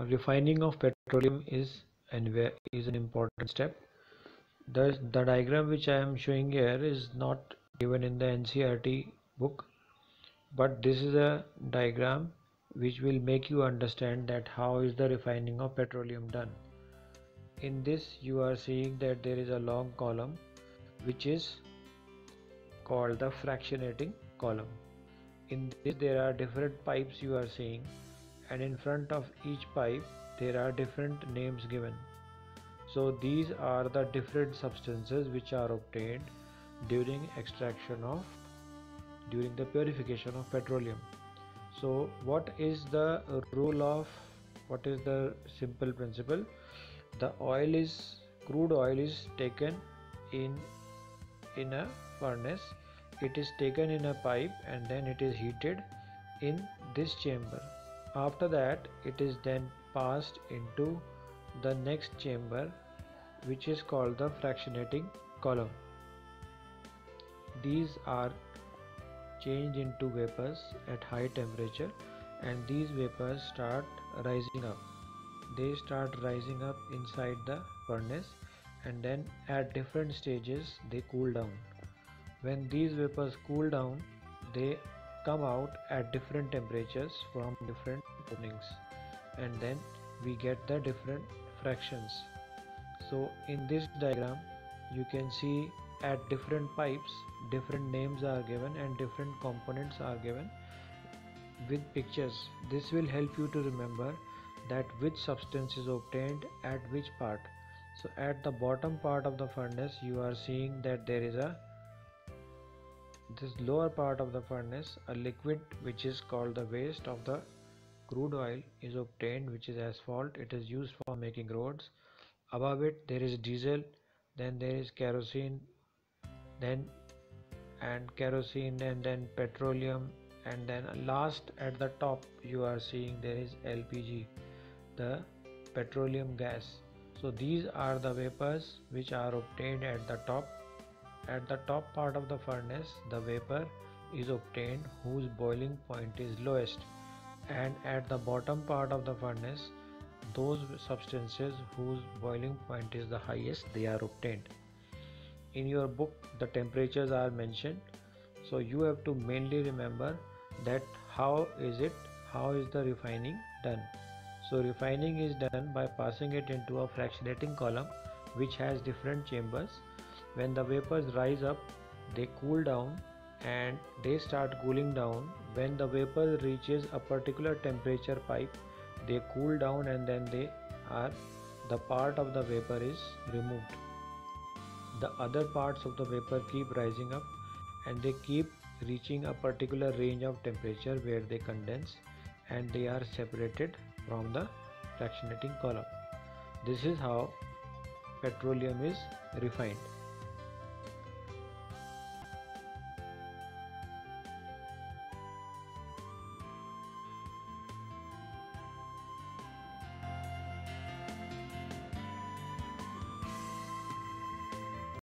Now refining of petroleum is and is an important step. The, the diagram which I am showing here is not given in the NCERT book but this is a diagram which will make you understand that how is the refining of petroleum done. In this you are seeing that there is a long column which is called the fractionating column. In this there are different pipes you are seeing and in front of each pipe there are different names given. So these are the different substances which are obtained during extraction of during the purification of petroleum. So what is the rule of what is the simple principle? The oil is crude oil is taken in in a furnace. It is taken in a pipe and then it is heated in this chamber after that it is then passed into the next chamber which is called the fractionating column. These are changed into vapors at high temperature and these vapors start rising up. They start rising up inside the furnace and then at different stages they cool down. When these vapors cool down they come out at different temperatures from different openings and then we get the different fractions. So in this diagram you can see at different pipes different names are given and different components are given with pictures. This will help you to remember that which substance is obtained at which part. So at the bottom part of the furnace you are seeing that there is a this lower part of the furnace a liquid which is called the waste of the crude oil is obtained which is asphalt. It is used for making roads. Above it there is diesel then there is kerosene then and kerosene and then petroleum and then last at the top you are seeing there is LPG the petroleum gas. So these are the vapors which are obtained at the top at the top part of the furnace, the vapor is obtained whose boiling point is lowest and at the bottom part of the furnace, those substances whose boiling point is the highest they are obtained. In your book, the temperatures are mentioned, so you have to mainly remember that how is it, how is the refining done. So refining is done by passing it into a fractionating column which has different chambers when the vapors rise up they cool down and they start cooling down. When the vapor reaches a particular temperature pipe they cool down and then they are the part of the vapor is removed. The other parts of the vapor keep rising up and they keep reaching a particular range of temperature where they condense and they are separated from the fractionating column. This is how petroleum is refined